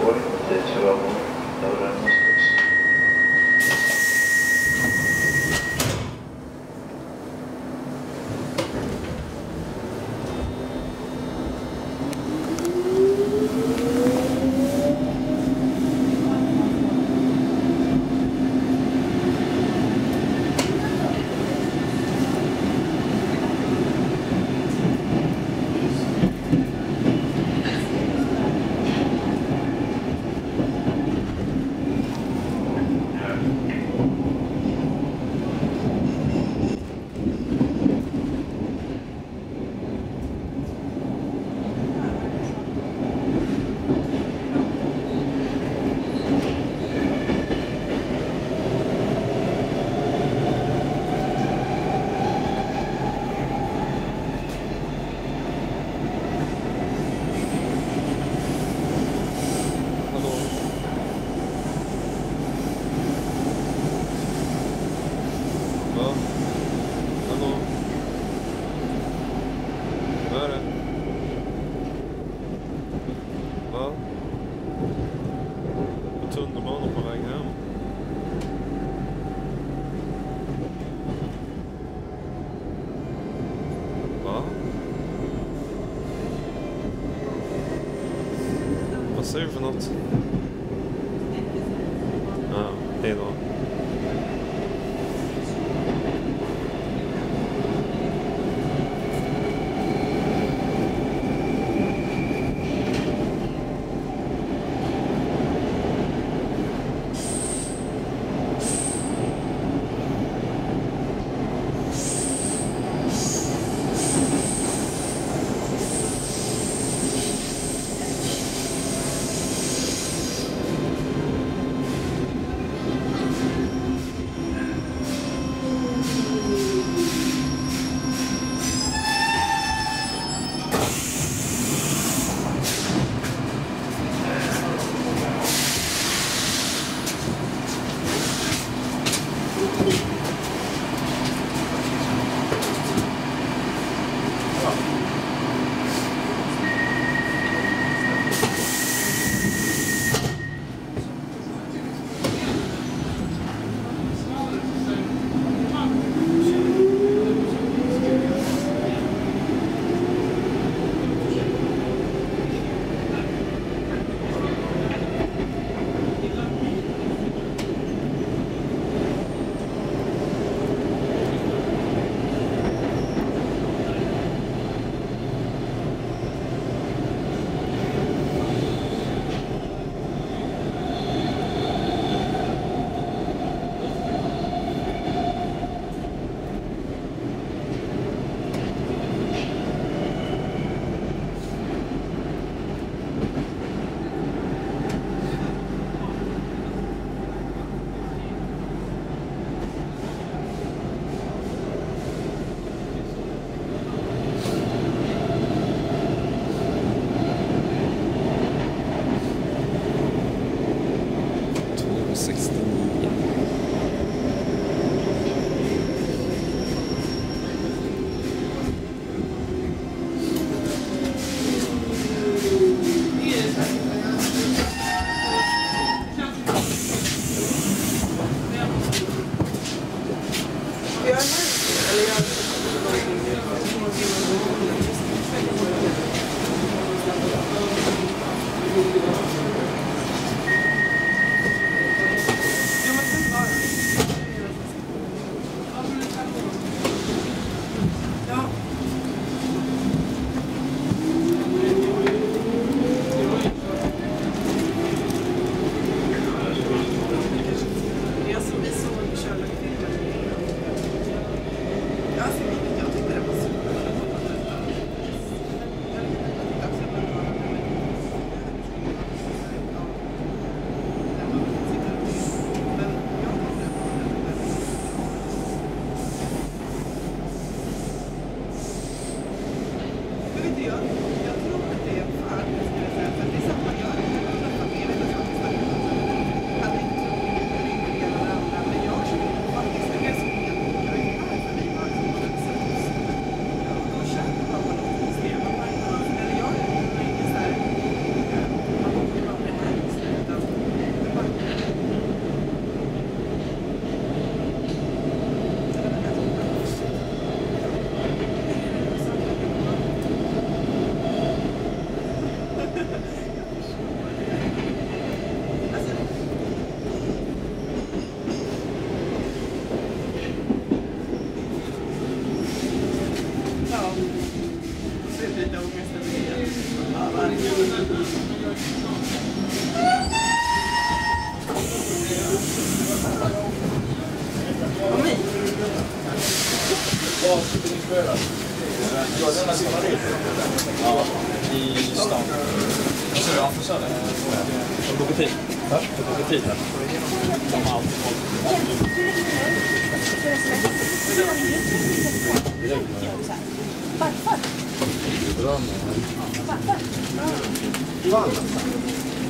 любовь для всего, добра, servernot don't 요? Ja, i stan. Vad sa du? Ja, på Söder? De går på tid. De går på tid här. De har alltid folk. Alltså, det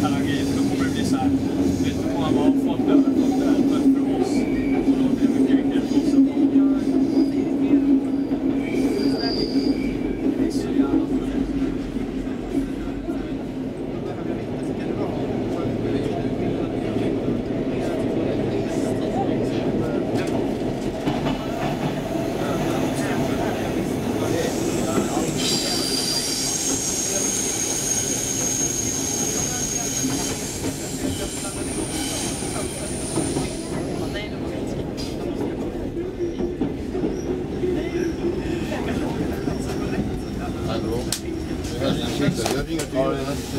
사랑해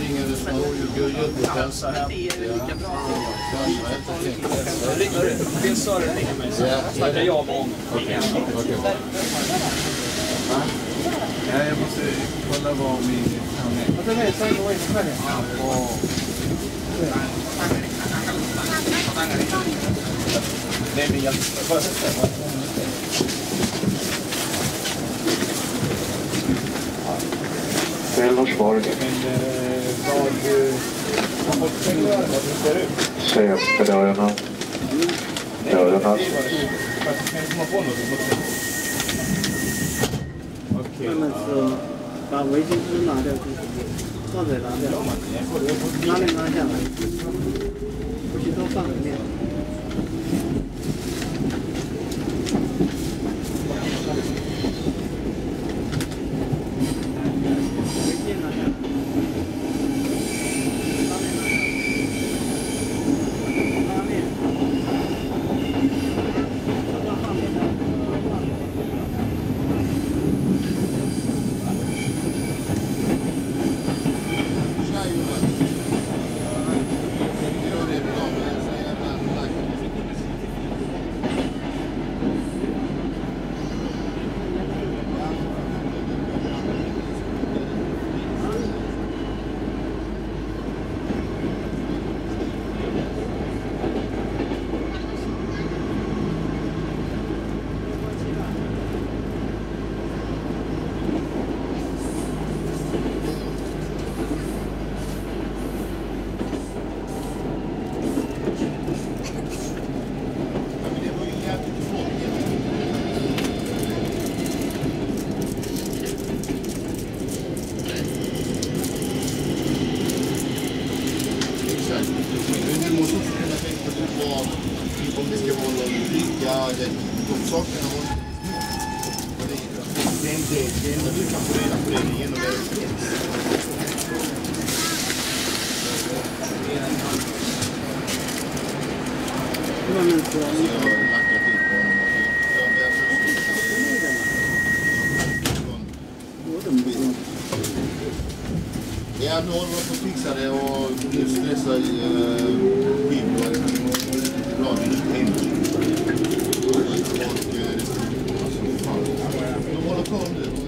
ringer till jag ringer Gurjet på Tensta. Det är lika bra. Bill Sören ringer mig, så snackar jag med honom. Ja, jag måste kolla var min... Han är. Det är jag 慢慢吃把围巾都拿掉，就，帽子拿掉，哪里拿下来？不都放里面？Måste också kunna tänka på om det ska vara någon brygga, eller de sakerna. Det är- Det är det enda du kan få reda på det är genom det. E hanno un'autofixa, Är han håller på att fixa det och stressar Wimbo eh, lite bra energi. Och eh, de håller på nu.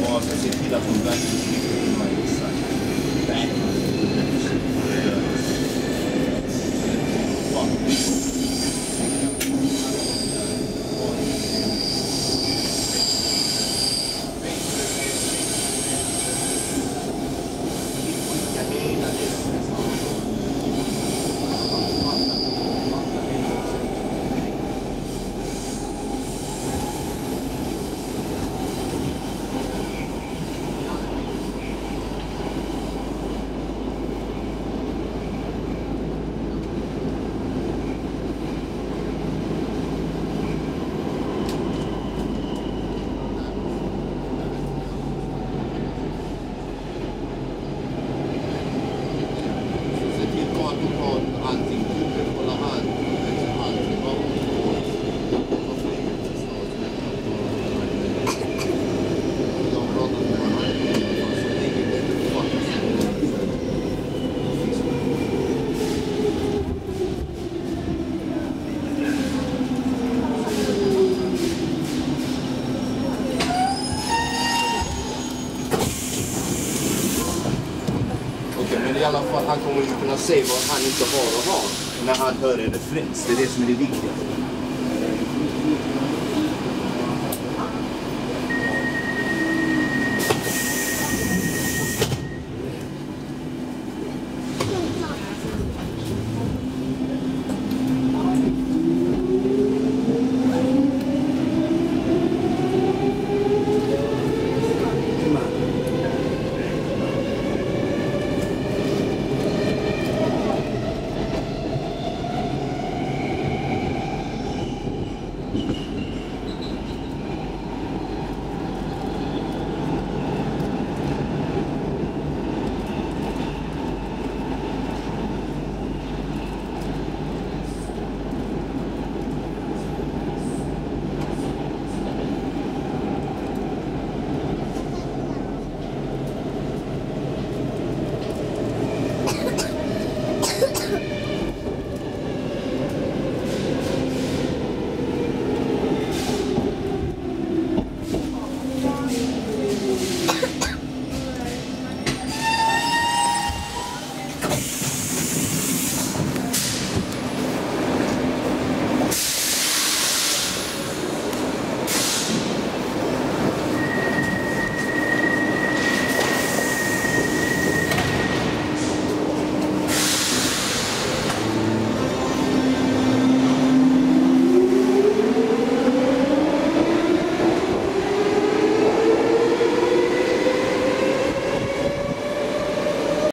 possa servir abundante i alla fall, han kommer ju kunna se vad han inte har och har när han hör en referens. Det är det som är det viktiga.